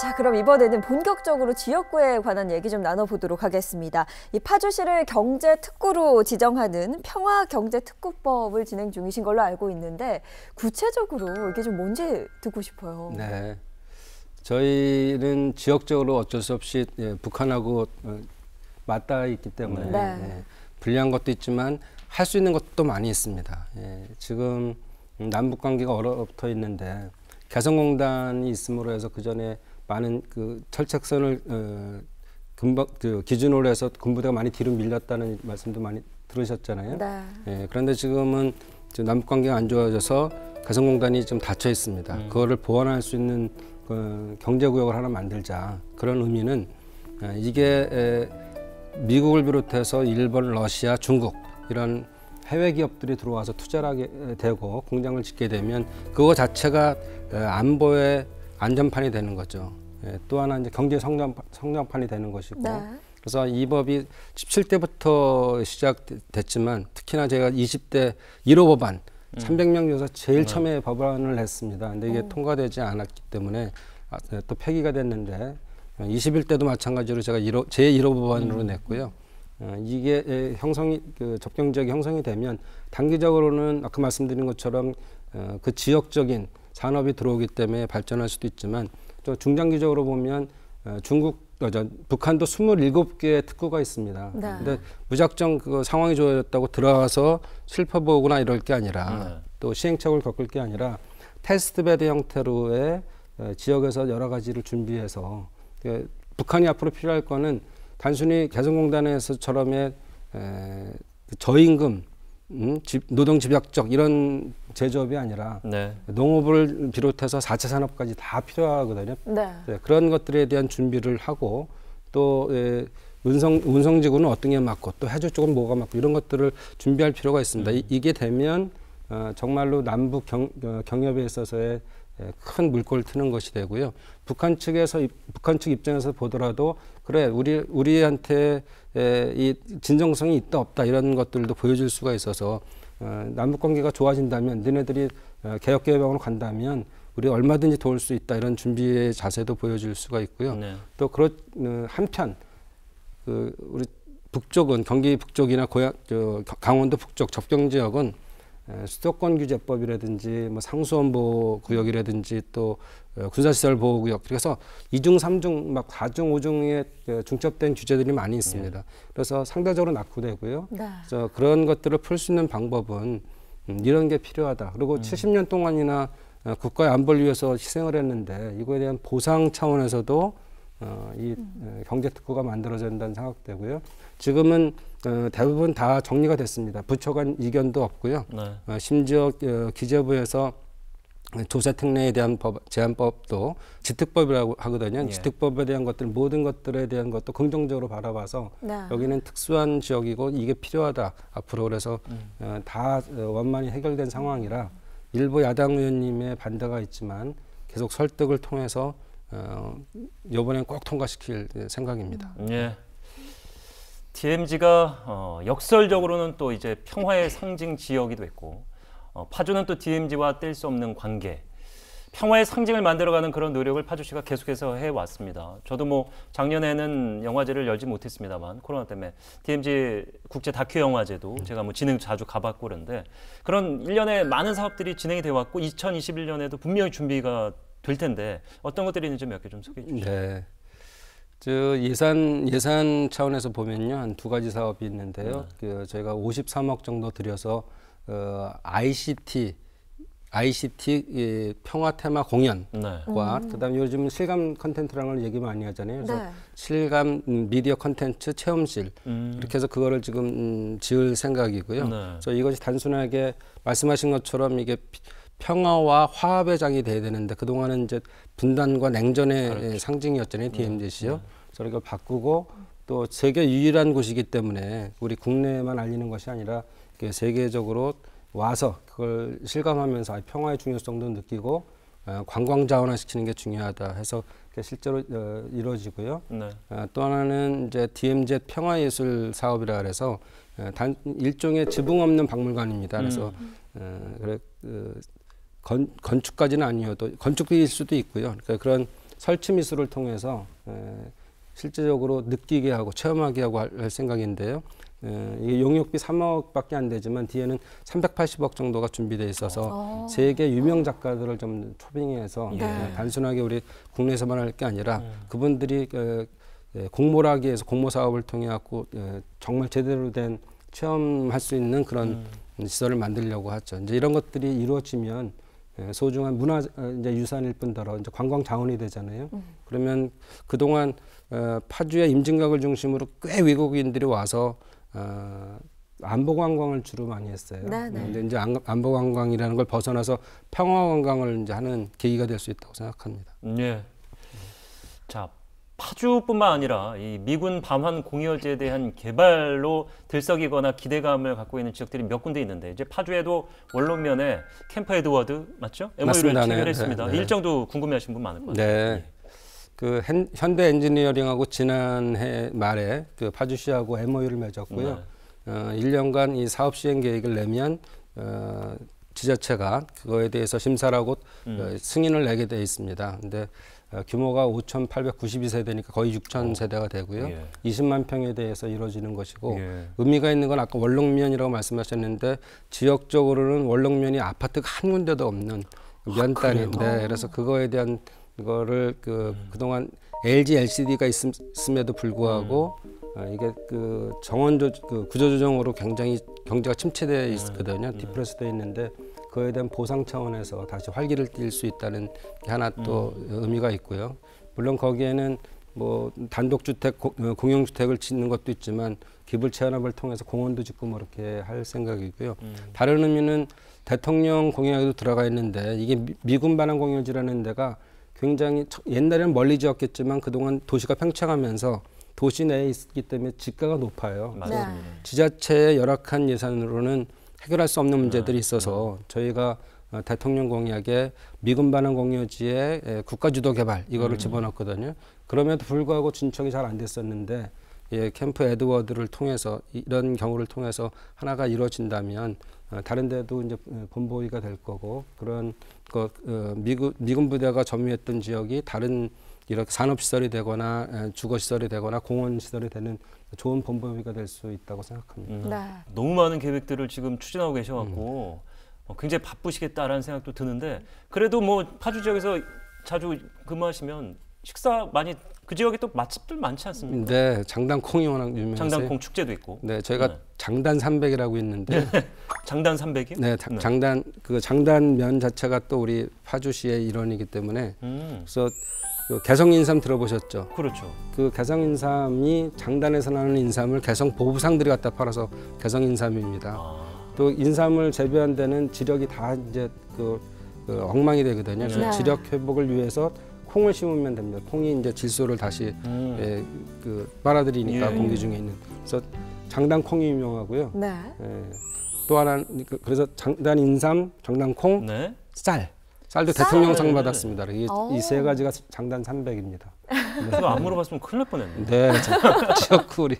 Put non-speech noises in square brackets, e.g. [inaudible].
자, 그럼 이번에는 본격적으로 지역구에 관한 얘기 좀 나눠보도록 하겠습니다. 이 파주시를 경제 특구로 지정하는 평화경제특구법을 진행 중이신 걸로 알고 있는데 구체적으로 이게 좀 뭔지 듣고 싶어요. 네. 저희는 지역적으로 어쩔 수 없이 예, 북한하고 어, 맞닿아 있기 때문에 네. 예, 불리한 것도 있지만 할 수 있는 것도 많이 있습니다. 예, 지금 남북 관계가 얼어붙어 있는데 개성공단이 있음으로 해서 그 전에 많은 그 철책선을 어, 금방 그 기준으로 해서 군부대가 많이 뒤로 밀렸다는 말씀도 많이 들으셨잖아요. 네. 예, 그런데 지금은 지금 남북 관계가 안 좋아져서 개성공단이 좀 닫혀 있습니다. 그거를 보완할 수 있는 그 경제 구역을 하나 만들자 그런 의미는 예, 이게 에, 미국을 비롯해서 일본, 러시아, 중국 이런 해외 기업들이 들어와서 투자를 하게 되고 공장을 짓게 되면 그거 자체가 에, 안보의 안전판이 되는 거죠. 예, 또 하나 이제 경제 성장 성장판이 되는 것이고 네. 그래서 이 법이 17대부터 시작됐지만 특히나 제가 20대 1호 법안 300명 중에서 제일 처음에 법안을 했습니다. 근데 이게 통과되지 않았기 때문에 아, 네, 또 폐기가 됐는데 21대도 마찬가지로 제가 1호, 제 1호 법안으로 냈고요. 어, 이게 에, 형성이 그 접경 지역이 형성이 되면 단기적으로는 아까 말씀드린 것처럼 어, 그 지역적인 산업이 들어오기 때문에 발전할 수도 있지만 또 중장기적으로 보면 어, 중국 어, 저, 북한도 27개의 특구가 있습니다. 네. 근데 무작정 그 상황이 좋아졌다고 들어가서 실패 보거나 이럴 게 아니라 네. 또 시행착오를 겪을 게 아니라 테스트 베드 형태로의 어, 지역에서 여러 가지를 준비해서 그 북한이 앞으로 필요할 거는 단순히 개성공단에서처럼의 저임금, 음, 집, 노동 집약적 이런 제조업이 아니라 네. 농업을 비롯해서 4차 산업까지 다 필요하거든요. 네. 네, 그런 것들에 대한 준비를 하고 또 에, 운성 운성지구는 어떤 게 맞고 또 해저 쪽은 뭐가 맞고 이런 것들을 준비할 필요가 있습니다. 이, 이게 되면 어, 정말로 남북 경, 어, 경협에 있어서의 에, 큰 물꼬를 트는 것이 되고요. 북한 측에서 입- 북한 측 입장에서 보더라도 그래 우리 우리한테 에, 이 진정성이 있다 없다 이런 것들도 보여줄 수가 있어서 어, 남북 관계가 좋아진다면 너네들이 어, 개혁 개방으로 간다면 우리 얼마든지 도울 수 있다 이런 준비의 자세도 보여줄 수가 있고요. 네. 또 그렇 어, 한편 그 우리 북쪽은 경기 북쪽이나 고향 저 강원도 북쪽 접경 지역은 에, 수도권 규제법이라든지 뭐 상수원 보호 구역이라든지 또 어, 군사시설 보호 구역 그래서 이중 삼중 막 사중 오중의 그 중첩된 규제들이 많이 있습니다. 그래서 상대적으로 낙후되고요. 네. 그래서 그런 것들을 풀 수 있는 방법은 음, 이런 게 필요하다. 그리고 70년 동안이나 어, 국가의 안보를 위해서 희생을 했는데 이거에 대한 보상 차원에서도 어, 이 어, 경제 특구가 만들어져야 된다는 생각되고요. 지금은 어, 대부분 다 정리가 됐습니다. 부처 간 이견도 없고요. 네. 어, 심지어 어, 기재부에서 조세 특례에 대한 법 제한법도 지특법이라고 하거든요. 예. 지특법에 대한 것들 모든 것들에 대한 것도 긍정적으로 바라봐서 네. 여기는 특수한 지역이고 이게 필요하다 앞으로 그래서 음. 어, 다 어, 원만히 해결된 상황이라 일부 야당 의원님의 반대가 있지만 계속 설득을 통해서 어, 이번엔 꼭 통과시킬 생각입니다. 예. DMZ가 어, 역설적으로는 또 이제 평화의 상징 지역이도 있고 어, 파주는 또 DMZ와 뗄 수 없는 관계. 평화의 상징을 만들어가는 그런 노력을 파주시가 계속해서 해왔습니다. 저도 뭐 작년에는 영화제를 열지 못했습니다만 코로나 때문에 DMZ 국제 다큐 영화제도 제가 뭐 진행 자주 가봤고 그런데 그런 일련의 많은 사업들이 진행이 되어 왔고 2021년에도 분명히 준비가 될 텐데 어떤 것들이 있는지 몇 개 좀 소개해 주시죠. 네. 저 예산 예산 차원에서 보면요 한 두 가지 사업이 있는데요. 그 저희가 53억 정도 들여서 어, ICT ICT 이 평화 테마 공연 네. 과 그다음에 요즘 실감 컨텐츠라는 걸 얘기 많이 하잖아요. 그래서 네. 실감 음, 미디어 컨텐츠 체험실 음. 이렇게 해서 그거를 지금 음, 지을 생각이고요. 네. 그래서 이것이 단순하게 말씀하신 것처럼 이게 피- 평화와 화합의 장이 돼야 되는데 그 동안은 이제 분단과 냉전의 그렇죠. 상징이었잖아요. 네. DMZ시요. 그래서 이걸 바꾸고 또 세계 유일한 곳이기 때문에 우리 국내에만 알리는 것이 아니라 세계적으로 와서 그걸 실감하면서 아, 평화의 중요성도 느끼고 어, 관광 자원화 시키는 게 중요하다 해서 실제로 어, 이루어지고요. 네. 어, 또 하나는 이제 DMZ 평화예술 사업이라 그래서 어, 단 일종의 지붕 없는 박물관입니다. 그래서 어, 그래 그 건, 건축까지는 아니어도 건축일 수도 있고요. 그러니까 그런 설치 미술을 통해서 에, 실제적으로 느끼게 하고 체험하게 하고 할, 할 생각인데요. 에, 이게 용역비 3억밖에 안 되지만 뒤에는 380억 정도가 준비돼 있어서 어. 세계 유명 작가들을 좀 초빙해서 네. 에, 단순하게 우리 국내에서만 할 게 아니라 그분들이 에, 에, 공모를 하기 위해서 공모 사업을 통해 갖고 에, 정말 제대로 된 체험할 수 있는 그런 시설을 만들려고 하죠. 이제 이런 것들이 이루어지면 예, 소중한 문화 어, 이제 유산일 뿐더러 이제 관광 자원이 되잖아요. 그러면 그동안 어, 파주의 임진각을 중심으로 꽤 외국인들이 와서 어, 안보 관광을 주로 많이 했어요. 네, 네. 근데 이제 안- 안보 관광이라는 걸 벗어나서 평화 관광을 이제 하는 계기가 될 수 있다고 생각합니다. 예. 자, 파주뿐만 아니라 이 미군 밤환 공여지에 대한 개발로 들썩이거나 기대감을 갖고 있는 지역들이 몇 군데 있는데 이제 파주에도 원룸면에 캠프 에드워드 맞죠? MOU를 맞습니다. 네, 체결했습니다. 네, 네. 일정도 궁금해하신 분 많을 것 같아요. 네. 그 현- 현대 엔지니어링하고 지난해 말에 그 파주시하고 MOU를 맺었고요. 네. 어, 1년간 이 사업 시행 계획을 내면 어, 지자체가 그거에 대해서 심사를 하고 음. 어, 승인을 내게 돼 있습니다. 근데 어, 규모가 5,892세대니까 거의 6,000 세대가 되고요. 예. 20만 평에 대해서 이루어지는 것이고 예. 의미가 있는 건 아까 원룸면이라고 말씀하셨는데 지역적으로는 원룸면이 아파트가 한 군데도 없는 면단인데 그래서 그거에 대한 거를 그 그동안 LG LCD가 있음에도 불구하고 어, 이게 그 정원 조, 그 구조 조정으로 굉장히 경제가 침체되어 있거든요. 디프레스되어 있는데 그거에 대한 보상 차원에서 다시 활기를 띨 수 있다는 게 하나 또 의미가 있고요. 물론 거기에는 뭐 단독주택, 고- 어, 공용주택을 짓는 것도 있지만 기불 체납을 통해서 공원도 짓고 뭐 이렇게 할 생각이고요. 다른 의미는 대통령 공약에도 들어가 있는데 이게 미- 미군 반환 공유지라는 데가 굉장히 처- 옛날에는 멀리 지었겠지만 그동안 도시가 팽창하면서 도시 내에 있기 때문에 집가가 높아요. 맞습니다. 지자체의 열악한 예산으로는 해결할 수 없는 문제들이 있어서 저희가 어, 대통령 공약에 미군 반환 공유지에 에, 국가 주도 개발 이거를 집어넣었거든요. 그럼에도 불구하고 진척이 잘 안 됐었는데 예, 캠프 에드워드를 통해서 이런 경우를 통해서 하나가 이루어진다면 어, 다른 데도 이제 어, 본보기가 될 거고 그런 그 어, 미군 미군 부대가 점유했던 지역이 다른 이렇게 산업 시설이 되거나 에, 주거 시설이 되거나 공원 시설이 되는 좋은 본보기가 될 수 있다고 생각합니다. 음. 네. 너무 많은 계획들을 지금 추진하고 계셔갖고 음. 어, 굉장히 바쁘시겠다라는 생각도 드는데 그래도 뭐 파주 지역에서 자주 근무하시면 식사 많이 그 지역에 또 맛집들 많지 않습니까? 네, 장단 콩이 워낙 유명해서 장단콩 축제도 있고 네, 저희가 네. 장단 300이라고 있는데 [laughs] 장단 300이요? 네, 자- 장단 그 장단 면 자체가 또 우리 파주시의 일원이기 때문에 음, 그래서 그 개성 인삼 들어보셨죠? 그렇죠. 그 개성 인삼이 장단에서 나는 인삼을 개성 보부상들이 갖다 팔아서 개성 인삼입니다. 아, 또 인삼을 재배한 데는 지력이 다 이제 그, 그 엉망이 되거든요. 그래서 네. 지력 회복을 위해서 콩을 심으면 됩니다. 콩이 이제 질소를 다시 음. 예, 그 빨아들이니까 예. 공기 중에 있는. 그래서 장단 콩이 유명하고요. 네. 예. 또 하나 그- 그래서 장단 인삼, 장단 콩, 네. 쌀. 쌀도 쌀? 대통령상 받았습니다. 오. 이세 가지가 장단 300입니다. 그거 안 물어봤으면 큰일 날 뻔했네. 네, [laughs] 우리